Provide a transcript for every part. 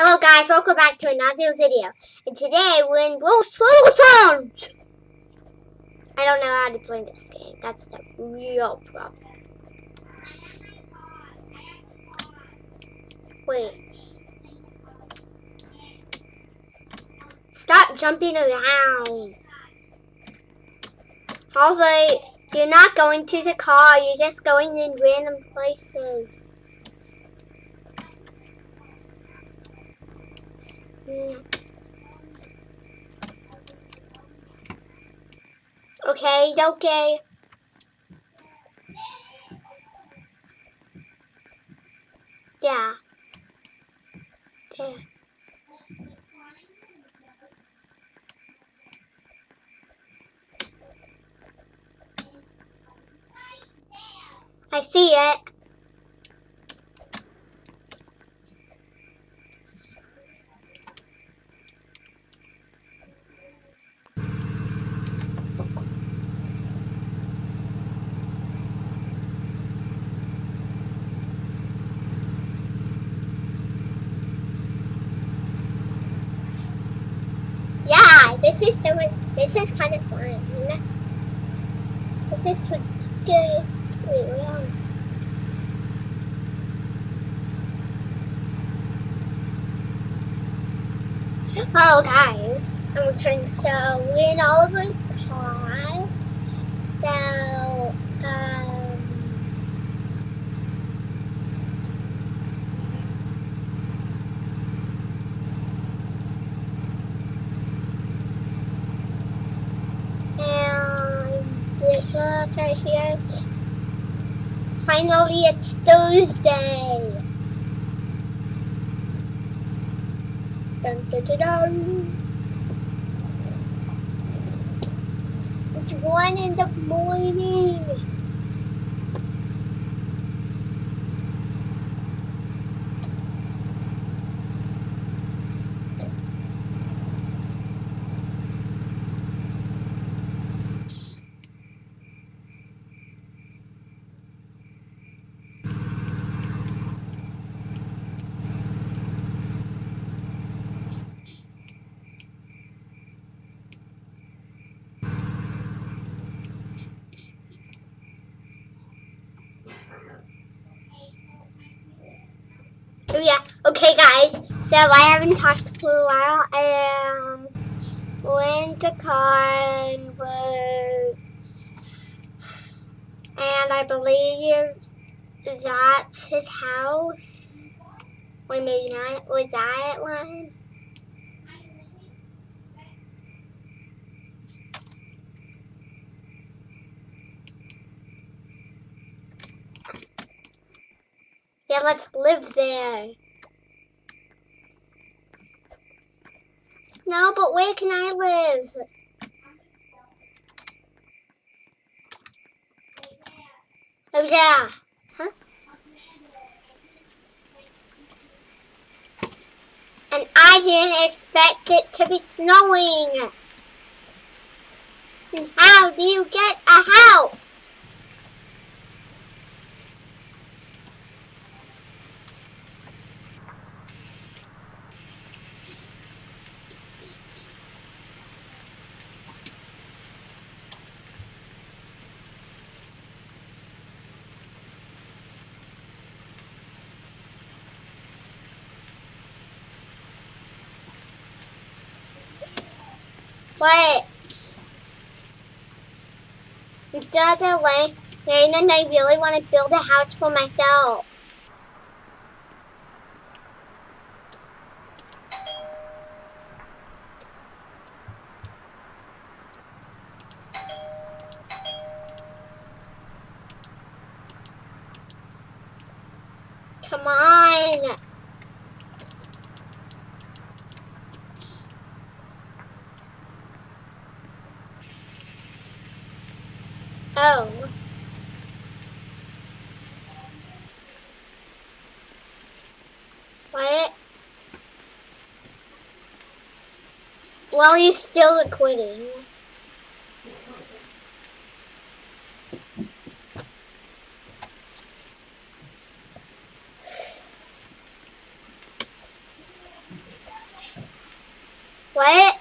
Hello guys, welcome back to another video. And today we're in World Solutions! I don't know how to play this game. That's the real problem. Wait. Stop jumping around. Although, you're not going to the car, you're just going in random places. Okay, okay. Yeah. There. I see it. Yeah, this is so much, this is kind of fun. This is good. Wait, where are we? Oh, guys, I'm returning. So we're in all of Oliver's car. So, um, and was right here. Finally, it's Thursday. Dun, dun, dun, dun. It's one in the morning. Oh yeah. Okay, guys. So I haven't talked for a while. Um, went to car and I believe that's his house. Wait, maybe not. Was that one? Let's live there. No, but where can I live? Oh yeah. Huh? And I didn't expect it to be snowing. How do you get a house? What? I'm still at the lane, and I really want to build a house for myself. Come on. Oh. What? Well, he's still quitting. What?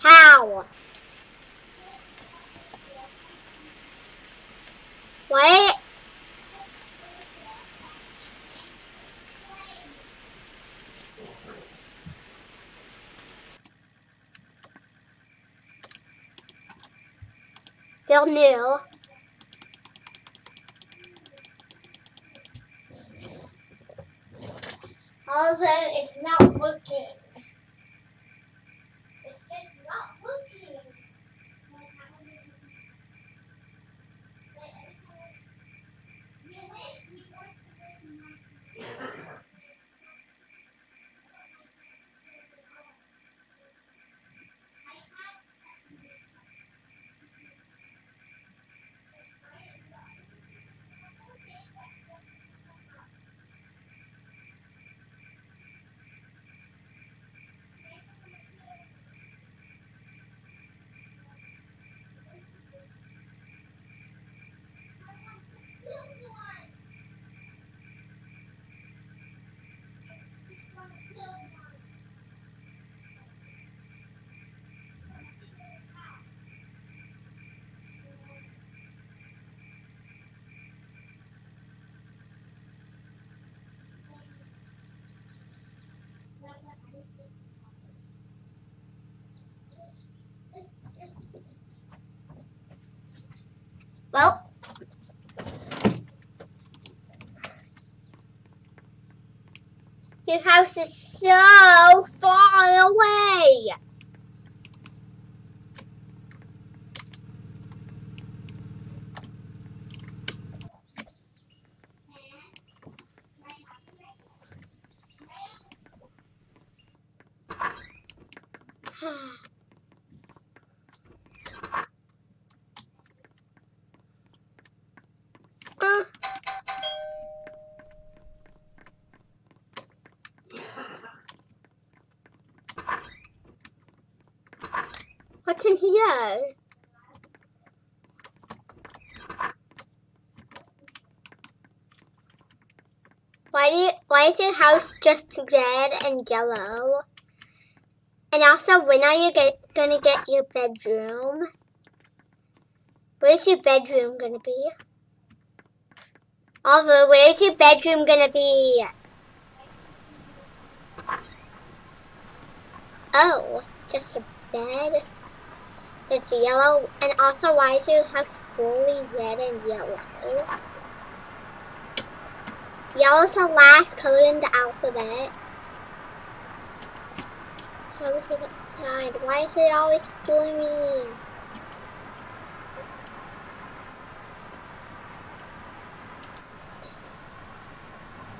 How? What? Bill new. Although it's not working. Well, your house is so far away. What's in here? Why do you, why is your house just red and yellow? And also, when are you get, gonna get your bedroom? Where's your bedroom gonna be? Oliver, where's your bedroom gonna be? Oh, just a bed that's yellow. And also, why is your house fully red and yellow? Yellow's the last color in the alphabet. How is it outside? Why is it always stormy?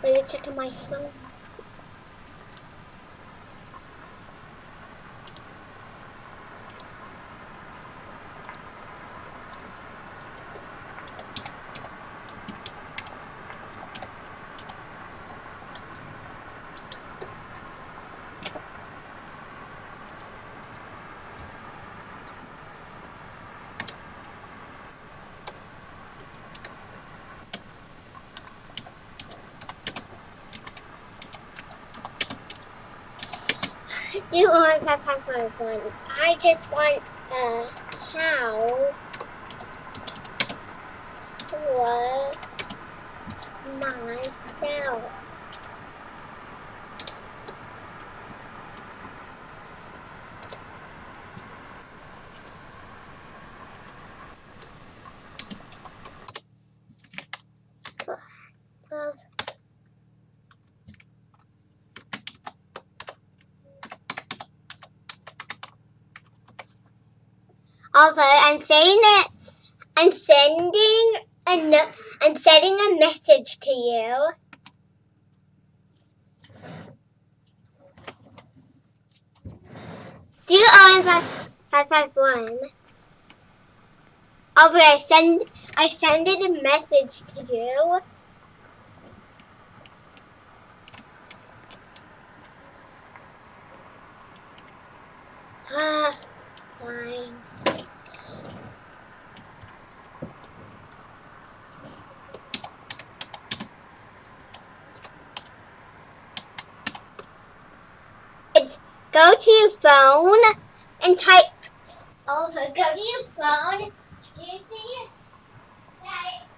Better check my phone. Five five five one. I just want a cow for myself. Although I'm saying that I'm sending and and sending a message to you. Do you own five five five one? Okay, I send I send it a message to you. Ah, fine. It's go to your phone and type. Also, go to your phone. Do you see it? That-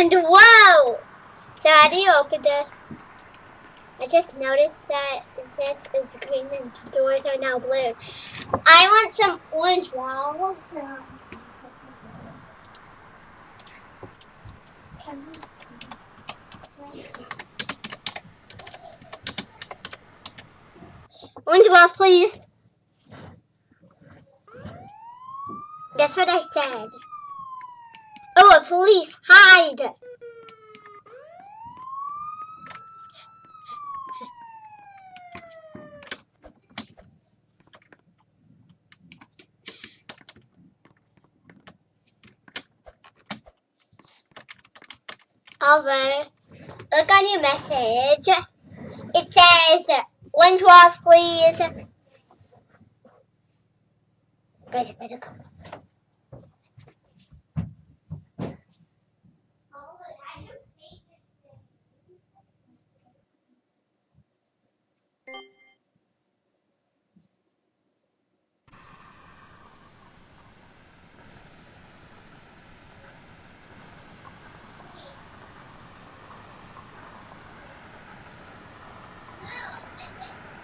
And whoa! So how do you open this? I just noticed that this is green and the doors are now blue. I want some orange walls. Orange walls, please. That's what I said. Oh, police! Hide! Over. Look on your message. It says, one twelve, please. Guys, better go.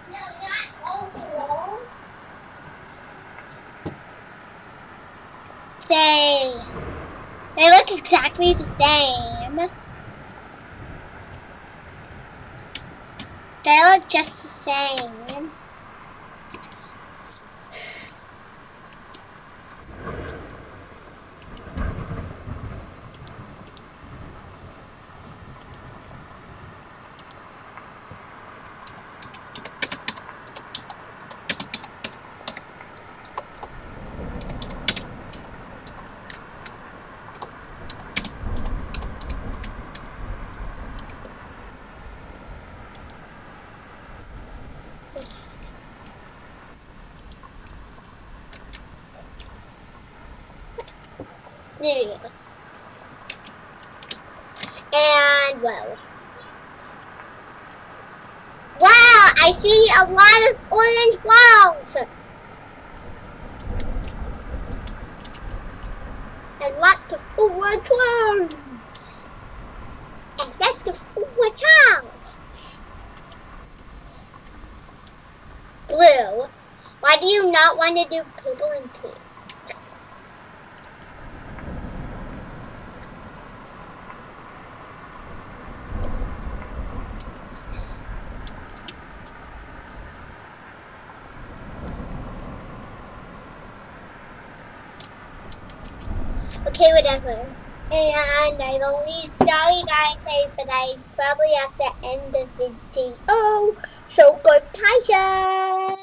No, not all the walls. Say, they look exactly the same. They look just the same. There you go. And whoa. Wow, I see a lot of orange walls. A lot of orange walls. A lot of orange walls. Blue, why do you not want to do purple and pink? Okay, whatever. And I leave. Sorry, guys, but I probably have to end the video. So goodbye, guys.